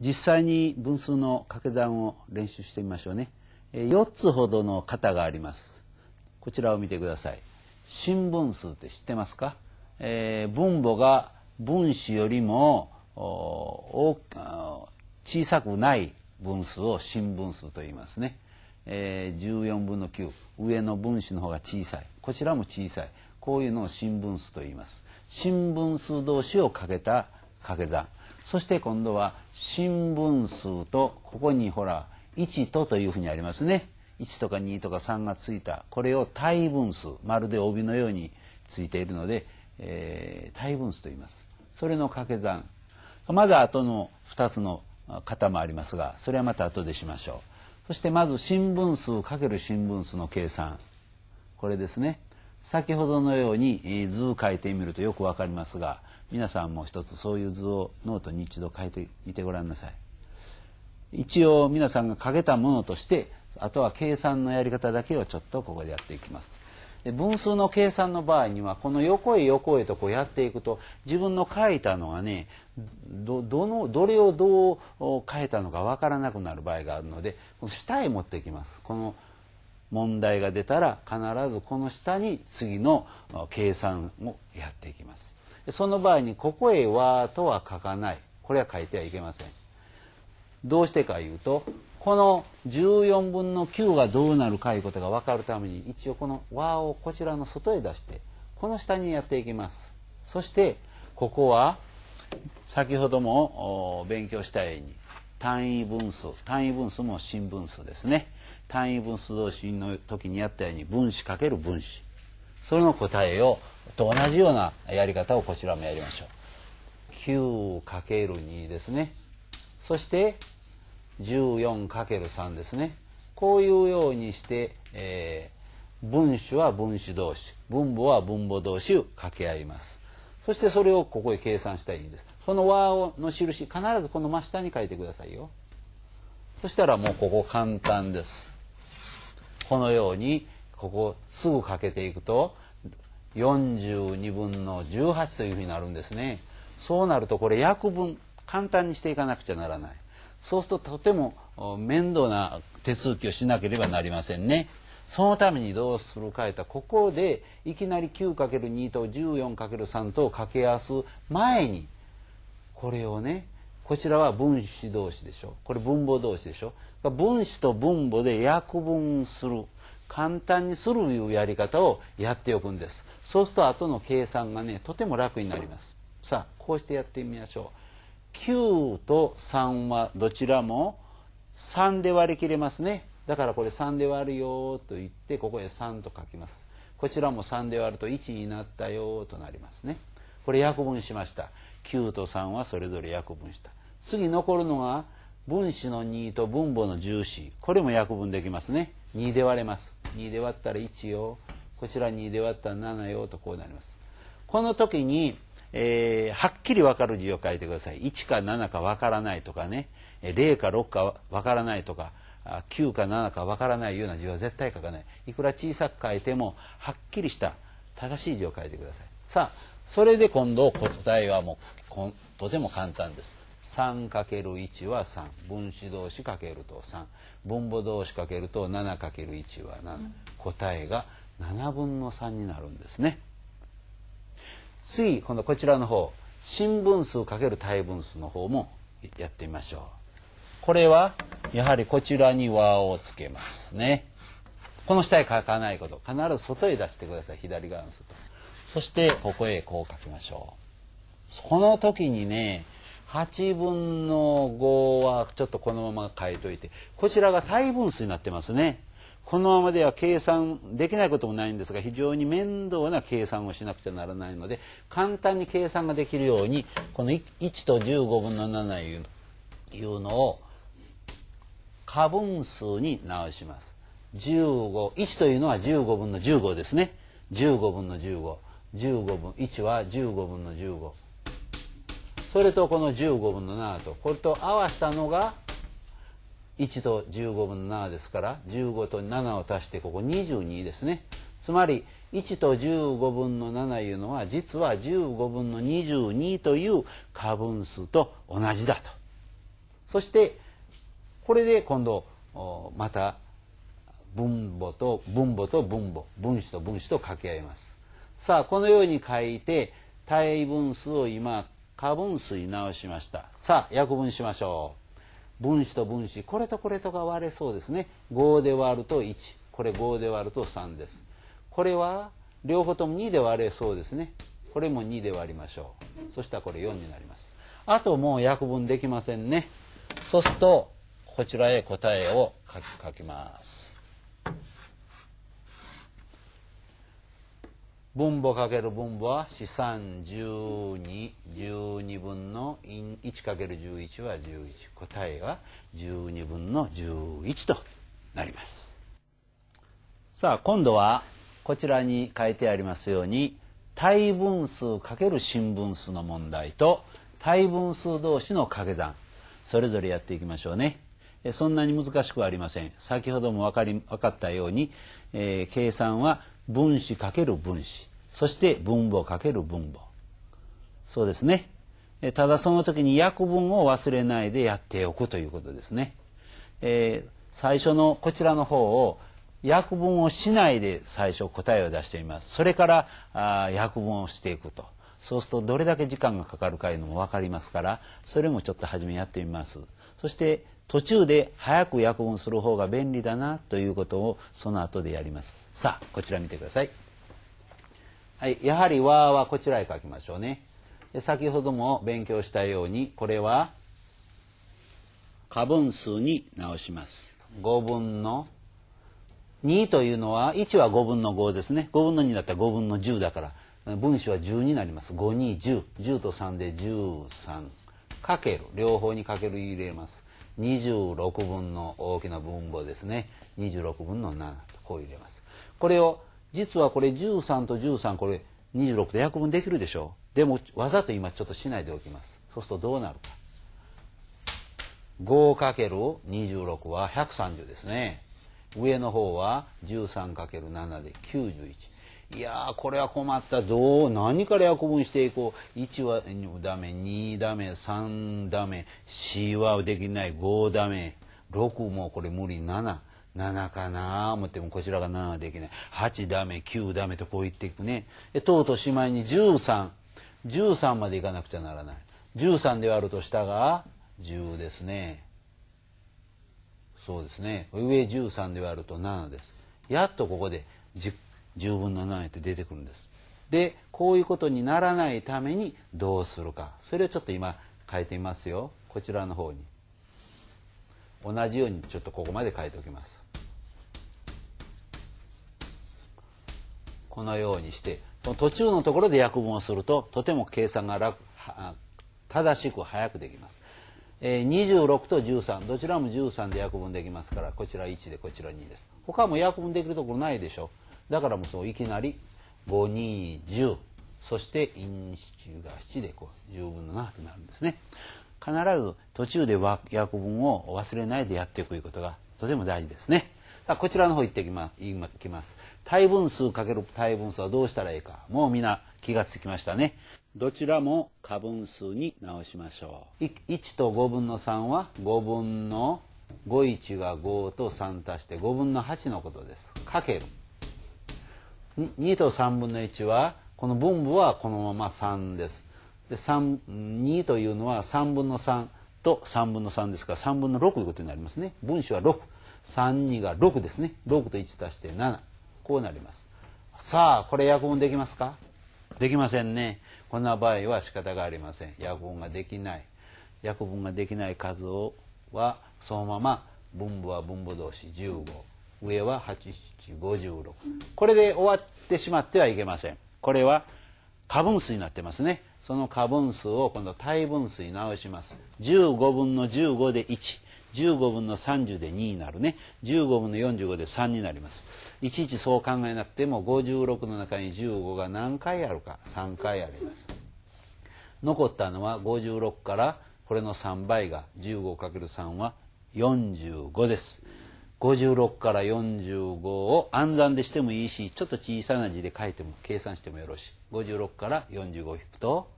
実際に分数の掛け算を練習してみましょうね。4つほどの型があります。こちらを見てください。新分数って知ってますか、えー、分母が分子よりも小さくない分数を新分数と言いますね。えー、14分の9上の分子の方が小さいこちらも小さいこういうのを新分数と言います新分数同士をかけた掛け算そして今度は新分数とここにほら1とというふうにありますね。1とか2とか3がついたこれを対分数まるで帯のようについているので、えー、対分数と言います。それの掛け算。まだ後の2つの型もありますがそれはまた後でしましょう。そしてまず新分数×新分数の計算。これですね。先ほどのように図を書いてみるとよくわかりますが皆さんも一つそういう図をノートに一度書いてみてごらんなさい。一応皆さんが書けたものとしてあとは計算のやり方だけをちょっとここでやっていきます。で分数の計算の場合にはこの横へ横へとこうやっていくと自分の書いたのがねどのどれをどう書いたのかわからなくなる場合があるので下へ持っていきます。この問題が出たら必ずこの下に次の計算をやっていきます。その場合にここへ「は」とは書かない。これは書いてはいけません。どうしてかいうとこの14分の9がどうなるかいうことが分かるために一応この和をこちらの外へ出してこの下にやっていきます。そしてここは先ほども勉強したように単位分数単位分数も新分数ですね。単位分数同士の時にやったように分子かける分子。それの答えをと同じようなやり方をこちらもやりましょう。9×2 ですね。そして 14×3 ですね。こういうようにして、えー、分子は分子同士分母は分母同士を掛け合います。そしてそれをここへ計算したらいいんです。この和の印必ずこの真下に書いてくださいよ。そしたらもうここ簡単です。このようにここすぐかけていくと42分の18というふうになるんですね。そうなるとこれ約分簡単にしていかなくちゃならない。そうするととても面倒な手続きをしなければなりませんね。そのためにどうするかえたここでいきなり 9×2 と 14×3 と掛け合わす前にこれをねこちらは分子同士でしょ。これ分母同士でしょ。分子と分母で約分する。簡単にするいうやり方をやっておくんです。そうすると後の計算がねとても楽になります。さあこうしてやってみましょう。9と3はどちらも3で割り切れますね。だからこれ3で割るよと言ってここへ3と書きます。こちらも3で割ると1になったよとなりますね。これ約分しました。9と3はそれぞれ約分した。次残るのが分子の2と分母の10子これも約分できますね。2で割れます。2で割ったら1よこちら2で割ったら7よとこうなります。この時にえー、はっきり分かる字を書いてください。1か7か分からないとかね。0か6か分からないとか9か7か分からないような字は絶対書かない。いくら小さく書いてもはっきりした正しい字を書いてください。さあそれで今度答えはもうとても簡単です。3×1 は3分子同士かけると3分母同士かけると 7×1 は7答えが7分の3になるんですね。次今度こちらの方。新分数×対分数の方もやってみましょう。これはやはりこちらに和をつけますね。この下へ書かないこと。必ず外へ出してください。左側の外。そしてここへこう書きましょう。この時にね8分の5はちょっとこのまま書いといてこちらが対分数になってますねこのままでは計算できないこともないんですが非常に面倒な計算をしなくちゃならないので簡単に計算ができるようにこの1と15分の7いういうのを過分数に直します。15 1というのは15分の15ですね。15分の15。15分1は15分の15。それとこの15分の7とこれと合わせたのが1と15分の7ですから15と7を足してここ22ですね。つまり1と15分の7いうのは実は15分の22という過分数と同じだと。そしてこれで今度また分母と分母と分母分子と分子と掛け合います。さあこのように書いて対分数を今過分数に直しました。さあ約分しましょう。分子と分子。これとこれとが割れそうですね。5で割ると1これ5で割ると3です。これは両方とも2で割れそうですね。これも2で割りましょう。そしたらこれ4になります。あともう約分できませんね。そうするとこちらへ答えを書きます。分母かける分母は資産12、12分の 1×11 は11。答えは12分の11となります。さあ、今度はこちらに書いてありますように、対分数かける新分数の問題と対分数同士の掛け算、それぞれやっていきましょうね。そんなに難しくはありません。先ほども分かり分かったように、えー、計算は分子かける分子。そして分母かける分母。そうですね。ただその時に約分を忘れないでやっておくということですね。えー、最初のこちらの方を約分をしないで最初答えを出してみます。それからあ約分をしていくと。そうするとどれだけ時間がかかるかいうのも分かりますからそれもちょっと初めやってみます。そして途中で早く約分する方が便利だなということをその後でやります。さあこちら見てください。はい、やはり和はこちらへ書きましょうね。で先ほども勉強したようにこれは過分数に直します。5分の2というのは1は5分の5ですね。5分の2だったら5分の10だから分子は10になります。5に10。10と3で13。かける。両方にかける入れます。26分の大きな分母ですね。26分の7とこう入れます。これを実はこれ13と13これ26で約分できるでしょう。でもわざと今ちょっとしないでおきます。そうするとどうなるか。5×26 は130ですね。上の方は 13×7 で91いやこれは困った。どう何から約分していこう。1はダメ2ダメ3ダメ4はできない5ダメ。6もこれ無理7 7かな思ってもこちらが7はできない。8ダメ9ダメとこう言っていくね。とうとうしまいに1313 13までいかなくちゃならない。13で割ると下が10ですね。そうですね。上13で割ると7です。やっとここで 10, 10分の7って出てくるんです。でこういうことにならないためにどうするか。それをちょっと今書いてみますよ。こちらの方に。同じようにちょっとここまで書いておきます。このようにして途中のところで約分をするととても計算が楽正しく早くできます、えー、26と13どちらも13で約分できますからこちら1でこちら2です。他も約分できるところないでしょ。うだからもうそういきなり5210そして因7が7でこう10分の7となるんですね必ず途中で訳文を忘れないでやっていくことがとても大事ですね。さあこちらの方行ってきま言いきます。対分数かける対分数はどうしたらいいか。もうみんな気がつきましたね。どちらも過分数に直しましょう。1と5分の3は5分の51が5と3足して5分の8のことです。かける。2と3分の1はこの分母はこのまま3です。で2というのは3分の3と3分の3ですから3分の6ということになりますね。分子は632が6ですね。6と1足して7こうなります。さあこれ約分できますか？できませんね。こんな場合は仕方がありません。約分ができない。約分ができない数をはそのまま分母は分母同士15上は8756これで終わってしまってはいけません。これは過分数になってますね。その過分数を今度対分数に直します。15分の15で1 15分の30で2になるね。15分の45で3になります。いちいちそう考えなくても56の中に15が何回あるか3回あります。残ったのは56からこれの3倍が 15×3 は45です。56から45を暗算でしてもいいしちょっと小さな字で書いても計算してもよろしい。56から45引くと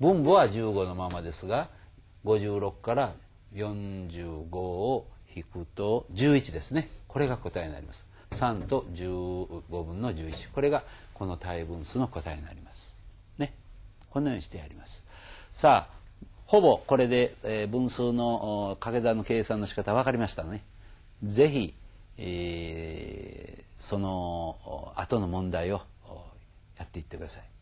分母は15のままですが56から45を引くと11ですね。これが答えになります。3と15分の11これがこの対分数の答えになります。ね。このようにしてやります。さあほぼこれで、分数の掛け算の計算の仕方分かりましたね。ぜひ、えー、その後の問題をやっていってください。